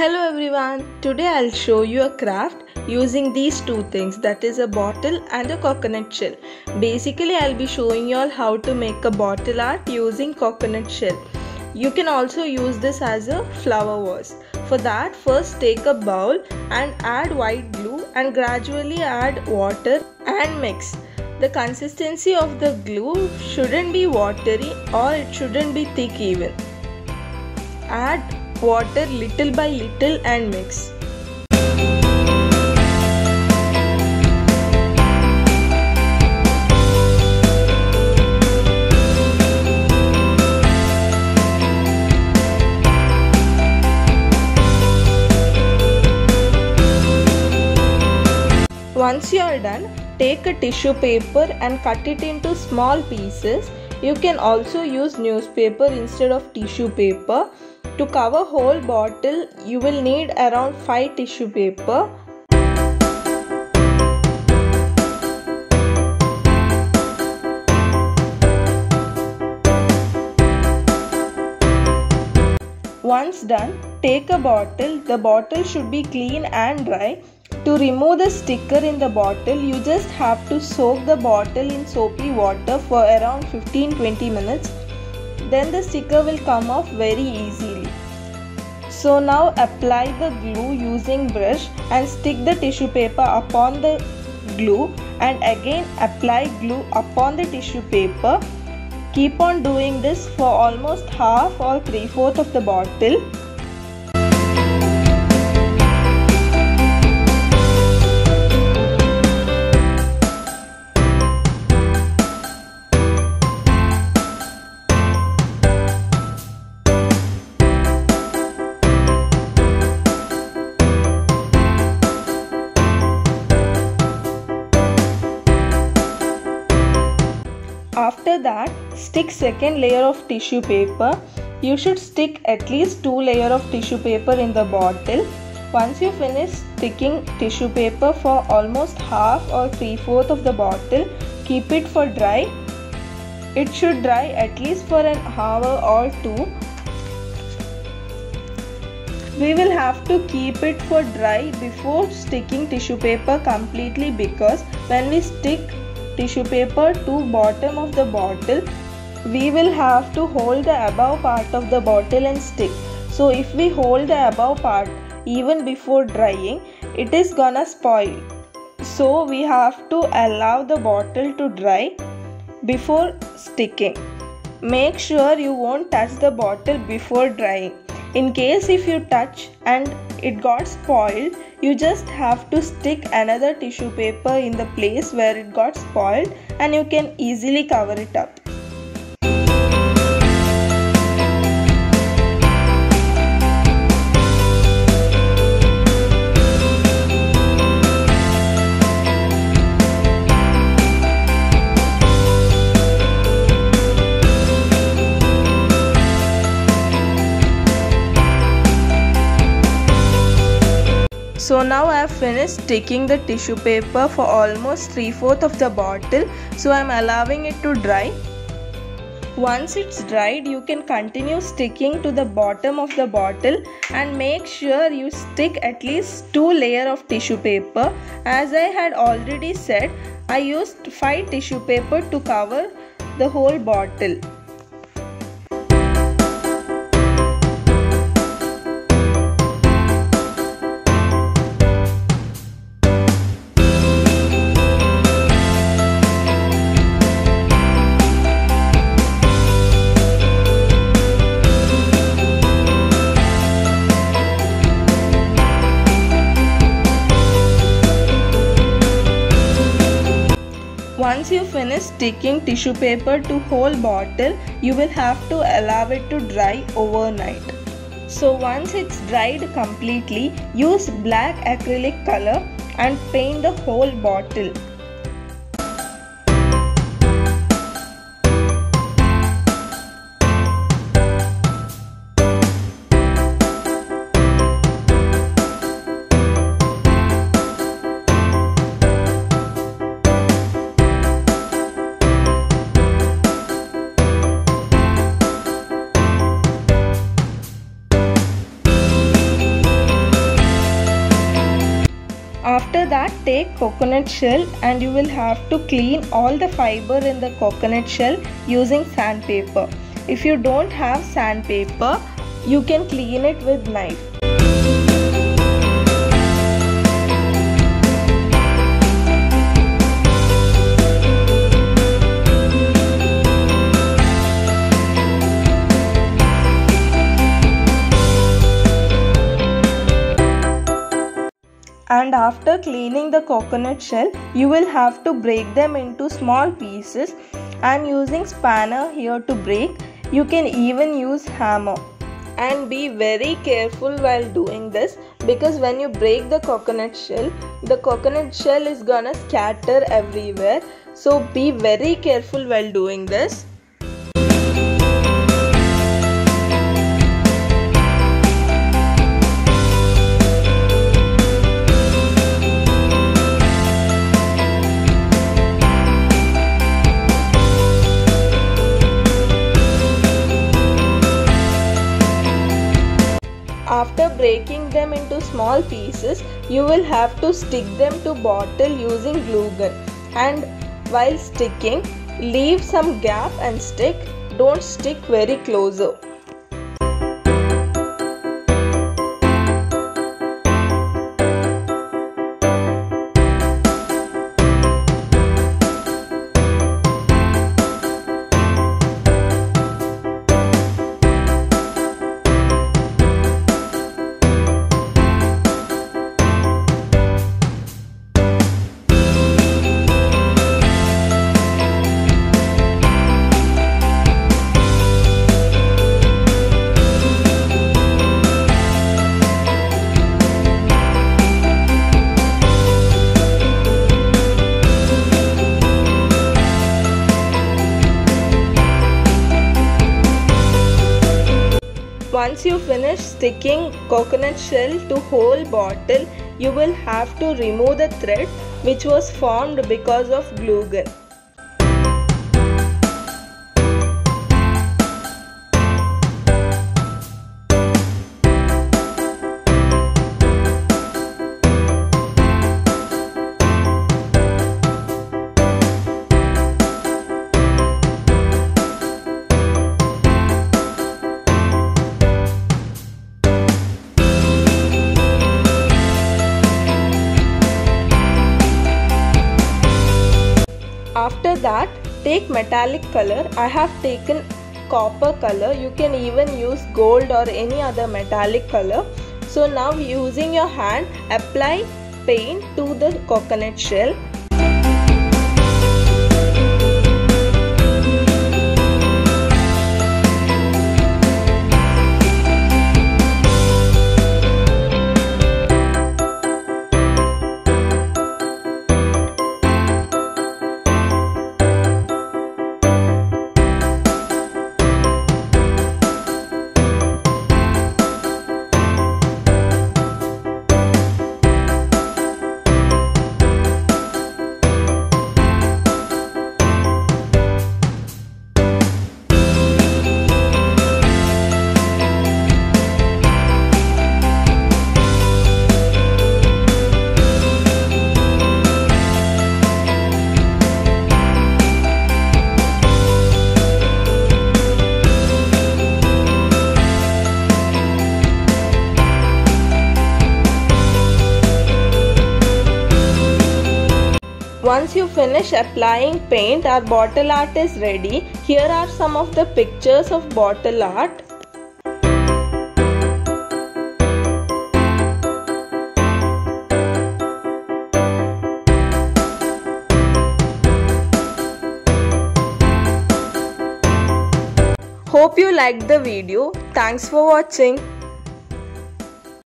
Hello everyone, today I'll show you a craft using these two things that is a bottle and a coconut shell. Basically I'll be showing you all how to make a bottle art using coconut shell. You can also use this as a flower vase. For that first take a bowl and add white glue and gradually add water and mix. The consistency of the glue shouldn't be watery or it shouldn't be thick even. Add water little by little and mix. Once you are done, take a tissue paper and cut it into small pieces. You can also use newspaper instead of tissue paper. To cover whole bottle, you will need around 5 tissue paper. Once done, take a bottle. The bottle should be clean and dry. To remove the sticker in the bottle, you just have to soak the bottle in soapy water for around 15-20 minutes. Then the sticker will come off very easily. So now apply the glue using brush and stick the tissue paper upon the glue and again apply glue upon the tissue paper. Keep on doing this for almost half or 3 4 of the bottle. After that, stick second layer of tissue paper. You should stick at least two layer of tissue paper in the bottle. Once you finish sticking tissue paper for almost half or three fourth of the bottle, keep it for dry. It should dry at least for an hour or two. We will have to keep it for dry before sticking tissue paper completely because when we stick tissue paper to bottom of the bottle. We will have to hold the above part of the bottle and stick. So if we hold the above part even before drying it is gonna spoil. So we have to allow the bottle to dry before sticking. Make sure you won't touch the bottle before drying. In case if you touch and it got spoiled you just have to stick another tissue paper in the place where it got spoiled and you can easily cover it up finished sticking the tissue paper for almost 3 4 of the bottle. So I am allowing it to dry. Once it's dried, you can continue sticking to the bottom of the bottle and make sure you stick at least 2 layer of tissue paper. As I had already said, I used 5 tissue paper to cover the whole bottle. Sticking tissue paper to whole bottle, you will have to allow it to dry overnight. So once it's dried completely, use black acrylic color and paint the whole bottle. After that take coconut shell and you will have to clean all the fiber in the coconut shell using sandpaper. If you don't have sandpaper, you can clean it with knife. After cleaning the coconut shell you will have to break them into small pieces. I'm using spanner here to break. You can even use hammer. And be very careful while doing this because when you break the coconut shell the coconut shell is gonna scatter everywhere. So be very careful while doing this After breaking them into small pieces, you will have to stick them to bottle using glue gun. And while sticking, leave some gap and stick. Don't stick very closer. Once you finish sticking coconut shell to whole bottle, you will have to remove the thread which was formed because of glue gun. Take metallic color. I have taken copper color. You can even use gold or any other metallic color. So now using your hand, apply paint to the coconut shell Once you finish applying paint, our bottle art is ready. Here are some of the pictures of bottle art. Hope you liked the video. Thanks for watching.